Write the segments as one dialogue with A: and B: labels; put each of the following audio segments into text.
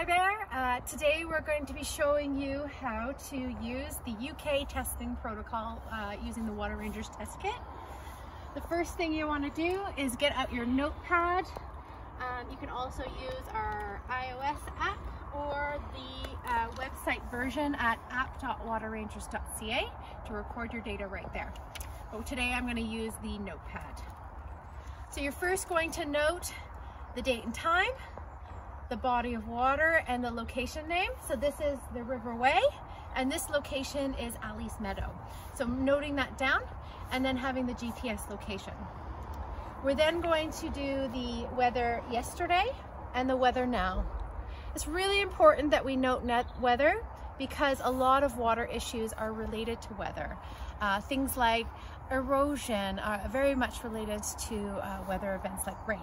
A: Hi there. Uh, today we're going to be showing you how to use the UK testing protocol uh, using the Water Rangers test kit. The first thing you want to do is get out your notepad. Um, you can also use our iOS app or the uh, website version at app.waterrangers.ca to record your data right there. But today I'm going to use the notepad. So you're first going to note the date and time, the body of water, and the location name. So this is the River Wey, and this location is Alice Meadow. So noting that down, and then having the GPS location. We're then going to do the weather yesterday and the weather now. It's really important that we note net weather because a lot of water issues are related to weather. Uh, things like erosion are very much related to uh, weather events like rain.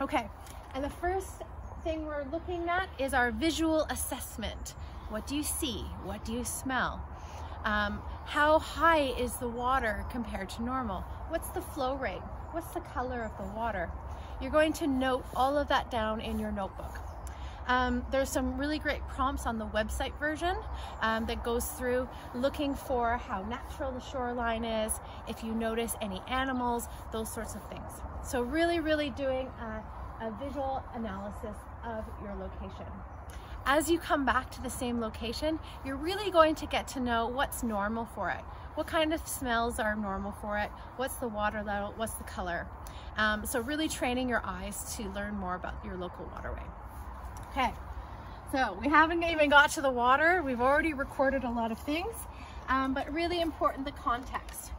A: Okay, and the first thing we're looking at is our visual assessment. What do you see? What do you smell? Um, how high is the water compared to normal? What's the flow rate? What's the color of the water? You're going to note all of that down in your notebook. Um, there's some really great prompts on the website version um, that goes through looking for how natural the shoreline is, if you notice any animals, those sorts of things. So really, really doing a, a visual analysis of your location. As you come back to the same location, you're really going to get to know what's normal for it. What kind of smells are normal for it? What's the water level? What's the color? Um, so really training your eyes to learn more about your local waterway. Okay, so we haven't even got to the water. We've already recorded a lot of things, um, but really important the context.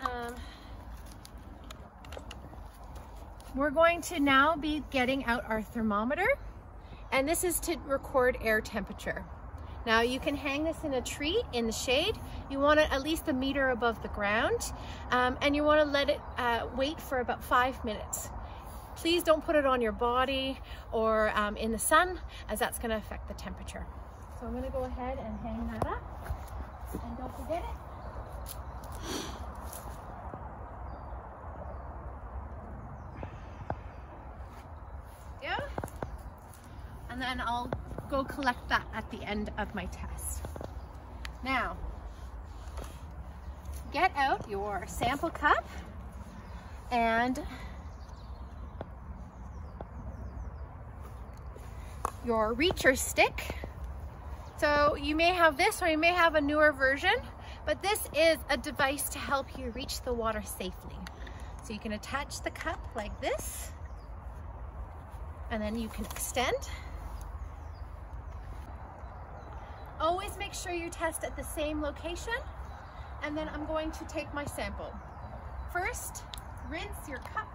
A: Um, we're going to now be getting out our thermometer and this is to record air temperature. Now you can hang this in a tree in the shade. You want it at least a meter above the ground um, and you want to let it uh, wait for about five minutes. Please don't put it on your body or um, in the sun as that's going to affect the temperature. So I'm going to go ahead and hang that up and don't forget it. And then I'll go collect that at the end of my test. Now, get out your sample cup and your reacher stick. So you may have this or you may have a newer version, but this is a device to help you reach the water safely. So you can attach the cup like this, and then you can extend Always make sure you test at the same location and then I'm going to take my sample. First, rinse your cup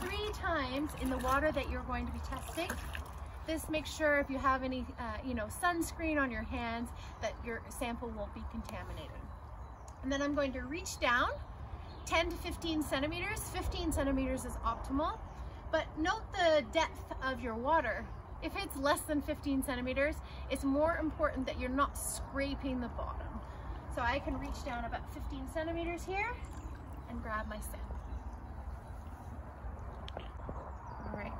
A: three times in the water that you're going to be testing. This makes sure if you have any, uh, you know, sunscreen on your hands that your sample won't be contaminated. And then I'm going to reach down 10 to 15 centimeters. 15 centimeters is optimal, but note the depth of your water if it's less than 15 centimeters, it's more important that you're not scraping the bottom. So I can reach down about 15 centimeters here and grab my sample. All right,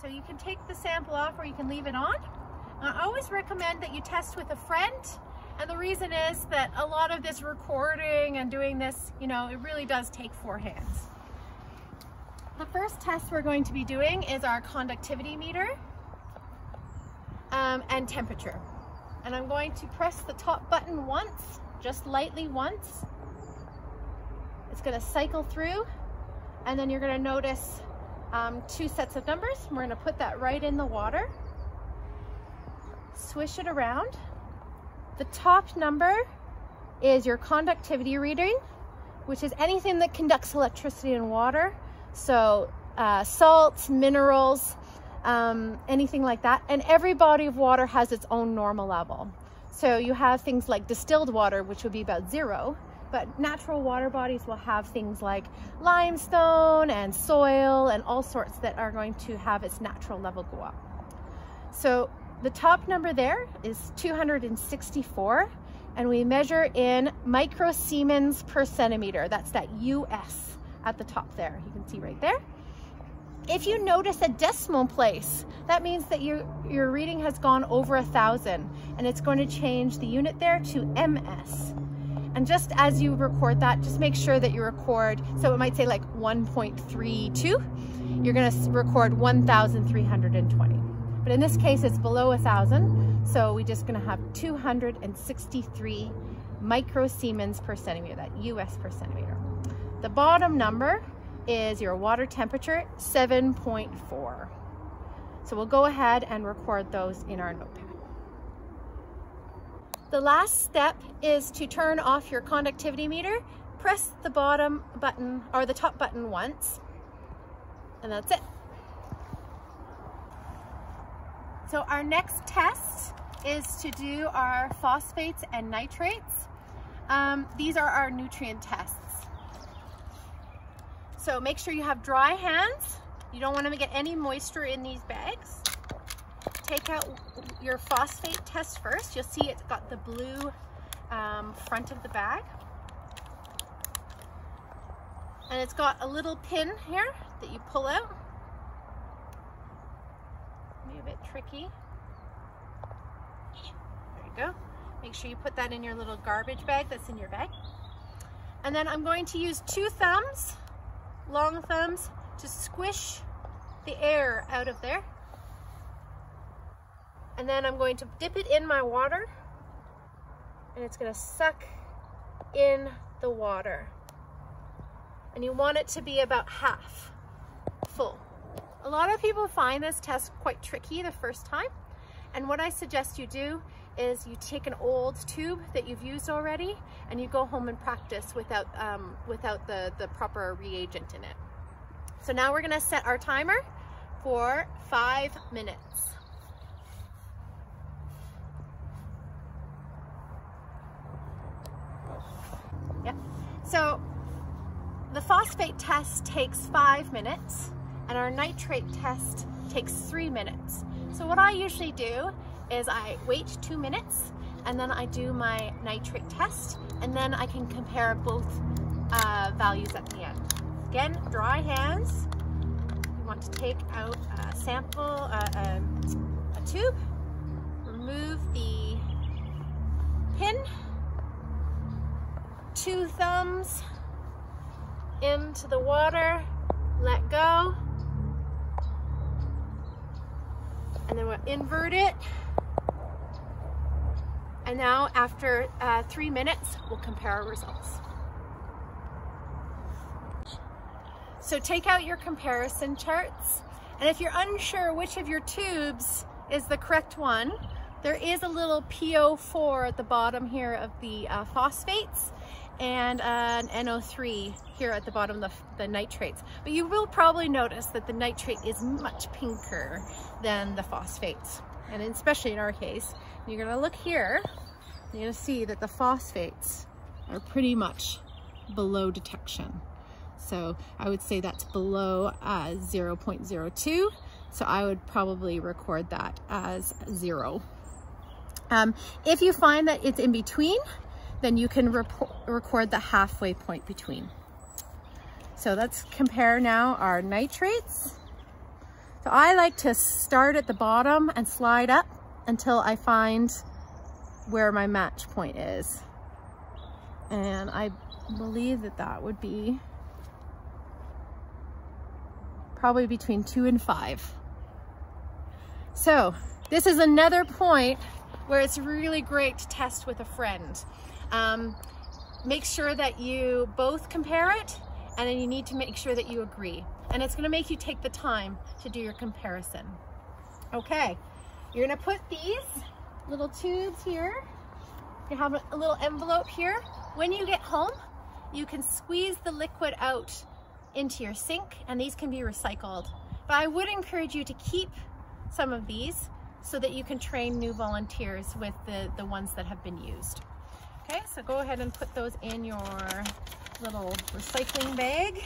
A: so you can take the sample off or you can leave it on. I always recommend that you test with a friend and the reason is that a lot of this recording and doing this, you know, it really does take four hands. The first test we're going to be doing is our conductivity meter um, and temperature. And I'm going to press the top button once, just lightly once. It's gonna cycle through and then you're gonna notice um, two sets of numbers. We're gonna put that right in the water. Swish it around. The top number is your conductivity reading, which is anything that conducts electricity in water. So uh, salts, minerals, um, anything like that. And every body of water has its own normal level. So you have things like distilled water, which would be about zero, but natural water bodies will have things like limestone and soil and all sorts that are going to have its natural level go up. So the top number there is 264 and we measure in microsiemens per centimeter. That's that US at the top there. You can see right there. If you notice a decimal place, that means that your, your reading has gone over a thousand and it's going to change the unit there to MS. And just as you record that, just make sure that you record, so it might say like 1.32, you're gonna record 1,320. But in this case, it's below a thousand, so we're just gonna have 263 microsiemens per centimeter, that US per centimeter. The bottom number is your water temperature, 7.4. So we'll go ahead and record those in our notepad. The last step is to turn off your conductivity meter. Press the bottom button or the top button once, and that's it. So our next test is to do our phosphates and nitrates. Um, these are our nutrient tests. So make sure you have dry hands. You don't want to get any moisture in these bags. Take out your phosphate test first. You'll see it's got the blue um, front of the bag. And it's got a little pin here that you pull out. Maybe a bit tricky. There you go. Make sure you put that in your little garbage bag that's in your bag. And then I'm going to use two thumbs long thumbs to squish the air out of there. And then I'm going to dip it in my water and it's gonna suck in the water. And you want it to be about half full. A lot of people find this test quite tricky the first time. And what I suggest you do is you take an old tube that you've used already and you go home and practice without, um, without the, the proper reagent in it. So now we're gonna set our timer for five minutes. Yeah, so the phosphate test takes five minutes and our nitrate test takes three minutes. So what I usually do is I wait two minutes and then I do my nitrate test and then I can compare both uh, values at the end. Again, dry hands. You want to take out a sample, uh, a, a tube, remove the pin, two thumbs into the water, let go, and then we'll invert it. And now after uh, three minutes, we'll compare our results. So take out your comparison charts. And if you're unsure which of your tubes is the correct one, there is a little PO4 at the bottom here of the uh, phosphates and uh, an NO3 here at the bottom of the, the, nitrates. But you will probably notice that the nitrate is much pinker than the phosphates. And especially in our case, you're gonna look here, you're gonna see that the phosphates are pretty much below detection. So I would say that's below uh, 0.02. So I would probably record that as zero. Um, if you find that it's in between, then you can record the halfway point between. So let's compare now our nitrates. So I like to start at the bottom and slide up until I find where my match point is. And I believe that that would be probably between two and five. So this is another point where it's really great to test with a friend. Um, make sure that you both compare it and then you need to make sure that you agree. And it's gonna make you take the time to do your comparison. Okay, you're gonna put these little tubes here. You have a little envelope here. When you get home, you can squeeze the liquid out into your sink and these can be recycled. But I would encourage you to keep some of these so that you can train new volunteers with the, the ones that have been used. Okay, so go ahead and put those in your little recycling bag.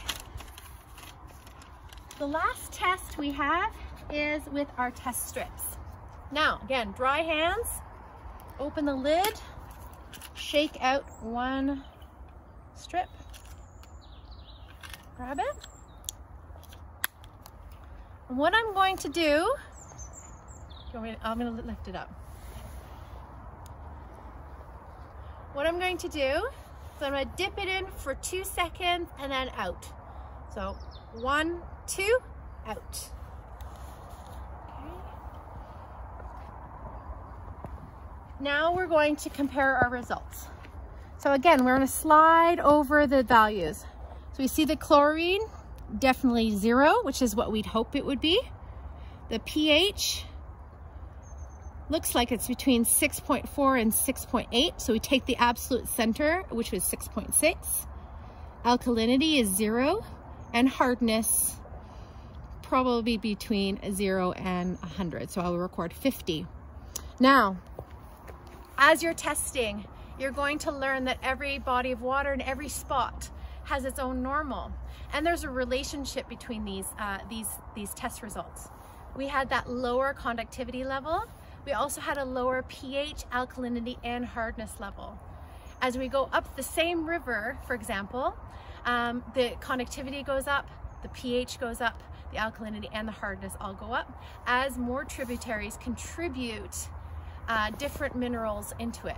A: The last test we have is with our test strips. Now, again, dry hands, open the lid, shake out one strip grab it. And what I'm going to do, I'm going to lift it up. What I'm going to do is I'm to dip it in for two seconds and then out. So one, two, out. Now we're going to compare our results. So again, we're gonna slide over the values. So we see the chlorine, definitely zero, which is what we'd hope it would be. The pH looks like it's between 6.4 and 6.8. So we take the absolute center, which was 6.6. Alkalinity is zero and hardness probably between zero and 100. So I'll record 50. Now, as you're testing, you're going to learn that every body of water and every spot has its own normal. And there's a relationship between these, uh, these, these test results. We had that lower conductivity level. We also had a lower pH, alkalinity, and hardness level. As we go up the same river, for example, um, the conductivity goes up, the pH goes up, the alkalinity and the hardness all go up as more tributaries contribute uh, different minerals into it.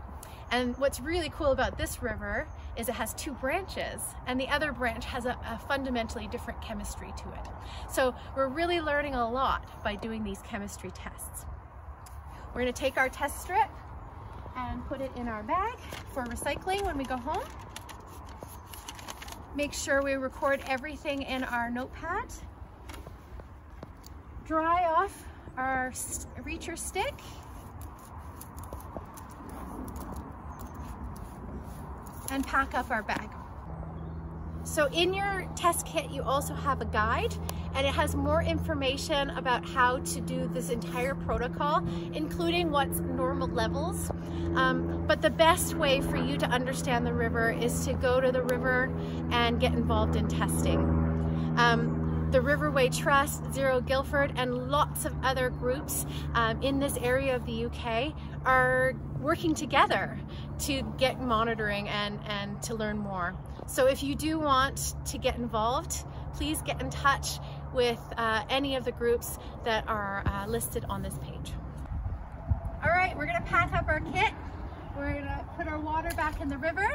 A: And what's really cool about this river is it has two branches and the other branch has a, a, fundamentally different chemistry to it. So we're really learning a lot by doing these chemistry tests. We're gonna take our test strip and put it in our bag for recycling when we go home. Make sure we record everything in our notepad. Dry off our reacher stick and pack up our bag. So in your test kit, you also have a guide and it has more information about how to do this entire protocol, including what's normal levels. Um, but the best way for you to understand the river is to go to the river and get involved in testing. Um, the River Wey Trust, Zero Guildford, and lots of other groups um, in this area of the UK are working together to get monitoring and, and to learn more. So if you do want to get involved, please get in touch with uh, any of the groups that are uh, listed on this page. All right, we're gonna pack up our kit. We're gonna put our water back in the river.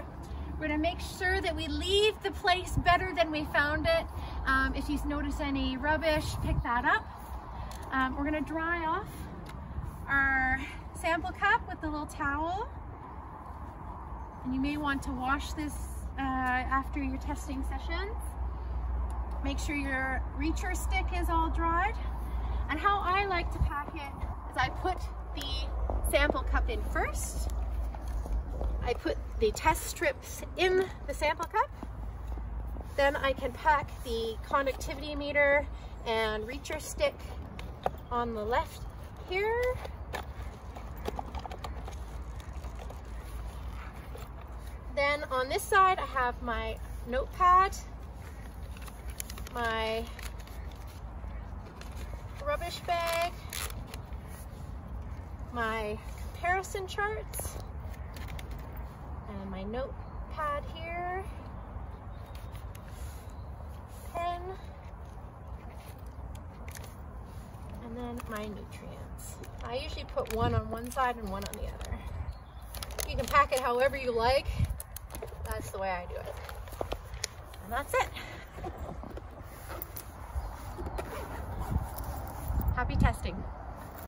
A: We're gonna make sure that we leave the place better than we found it. Um, if you notice any rubbish, pick that up. Um, we're gonna dry off our sample cup with the little towel. And you may want to wash this uh, after your testing sessions. Make sure your reacher stick is all dried. And how I like to pack it is I put the sample cup in first. I put the test strips in the sample cup. Then I can pack the conductivity meter and reacher stick on the left here. Then on this side, I have my notepad, my rubbish bag, my comparison charts, and my notepad here, pen, and then my nutrients. I usually put one on one side and one on the other. You can pack it however you like. That's the way I do it. And that's it.